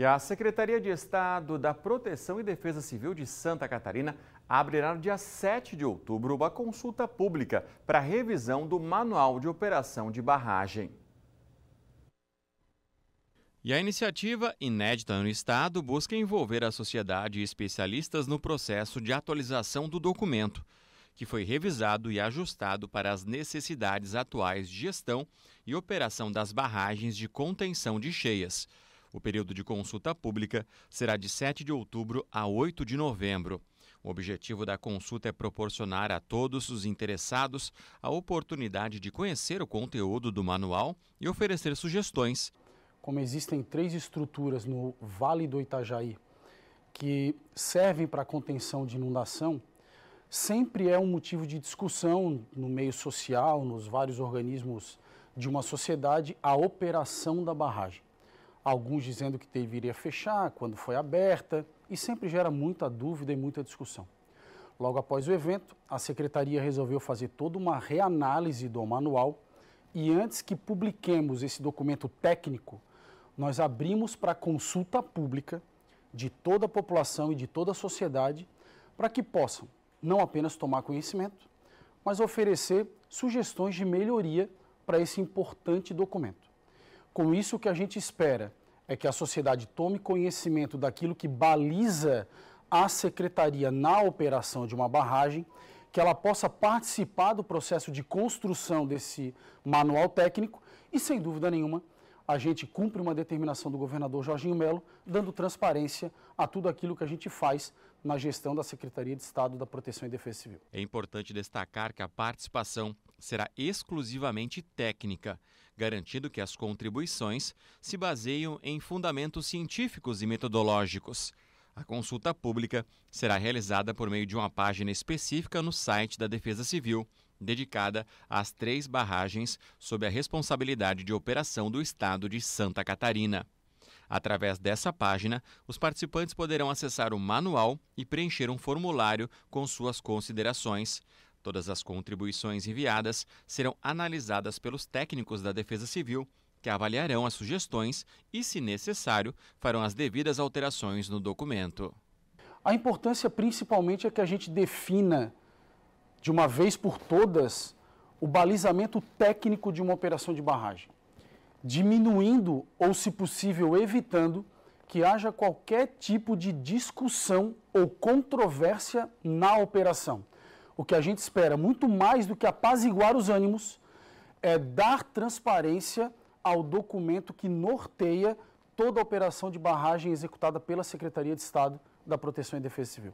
E a Secretaria de Estado da Proteção e Defesa Civil de Santa Catarina abrirá no dia 7 de outubro uma consulta pública para revisão do Manual de Operação de Barragem. E a iniciativa, inédita no Estado, busca envolver a sociedade e especialistas no processo de atualização do documento, que foi revisado e ajustado para as necessidades atuais de gestão e operação das barragens de contenção de cheias. O período de consulta pública será de 7 de outubro a 8 de novembro. O objetivo da consulta é proporcionar a todos os interessados a oportunidade de conhecer o conteúdo do manual e oferecer sugestões como existem três estruturas no Vale do Itajaí que servem para a contenção de inundação, sempre é um motivo de discussão no meio social, nos vários organismos de uma sociedade, a operação da barragem. Alguns dizendo que deveria fechar quando foi aberta, e sempre gera muita dúvida e muita discussão. Logo após o evento, a secretaria resolveu fazer toda uma reanálise do manual e antes que publiquemos esse documento técnico, nós abrimos para consulta pública de toda a população e de toda a sociedade para que possam não apenas tomar conhecimento, mas oferecer sugestões de melhoria para esse importante documento. Com isso, o que a gente espera é que a sociedade tome conhecimento daquilo que baliza a secretaria na operação de uma barragem, que ela possa participar do processo de construção desse manual técnico e, sem dúvida nenhuma, a gente cumpre uma determinação do governador Jorginho Melo, dando transparência a tudo aquilo que a gente faz na gestão da Secretaria de Estado da Proteção e Defesa Civil. É importante destacar que a participação será exclusivamente técnica, garantindo que as contribuições se baseiam em fundamentos científicos e metodológicos. A consulta pública será realizada por meio de uma página específica no site da Defesa Civil dedicada às três barragens sob a responsabilidade de operação do Estado de Santa Catarina. Através dessa página, os participantes poderão acessar o manual e preencher um formulário com suas considerações. Todas as contribuições enviadas serão analisadas pelos técnicos da Defesa Civil, que avaliarão as sugestões e, se necessário, farão as devidas alterações no documento. A importância principalmente é que a gente defina de uma vez por todas, o balizamento técnico de uma operação de barragem, diminuindo ou, se possível, evitando que haja qualquer tipo de discussão ou controvérsia na operação. O que a gente espera, muito mais do que apaziguar os ânimos, é dar transparência ao documento que norteia toda a operação de barragem executada pela Secretaria de Estado da Proteção e Defesa Civil.